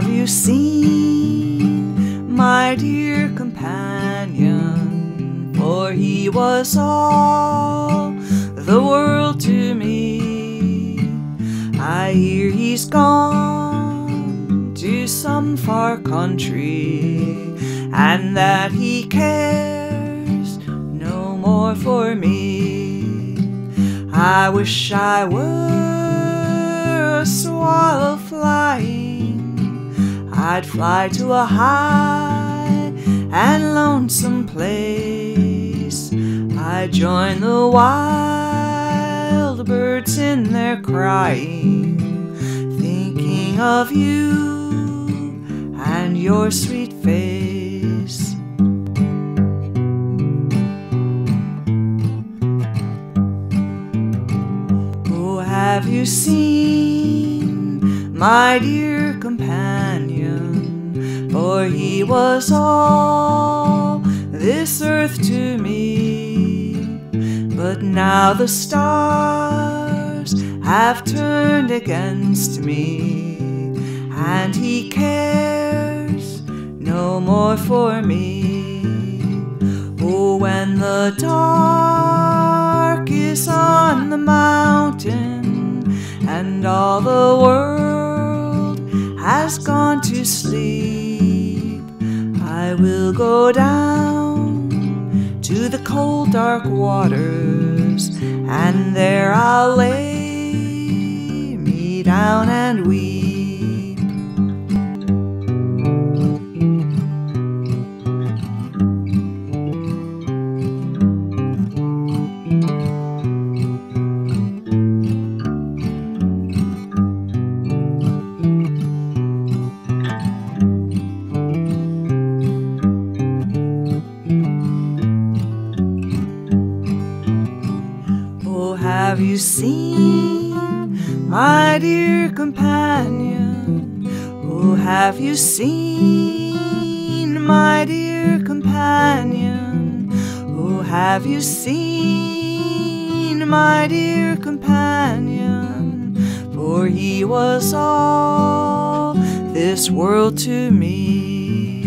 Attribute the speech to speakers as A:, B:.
A: you seen my dear companion? For he was all the world to me. I hear he's gone to some far country, and that he cares no more for me. I wish I were a swallow flying. I'd fly to a high and lonesome place. I'd join the wild birds in their crying, thinking of you and your sweet face. Oh, have you seen my dear companion? For he was all this earth to me. But now the stars have turned against me, and he cares no more for me. Oh, when the dark is on the mountain and all the world has gone to sleep, I will go down to the cold, dark waters, and there I'll lay me down and weep. Have you seen my dear companion? Oh, have you seen my dear companion? Oh, have you seen my dear companion? For he was all this world to me.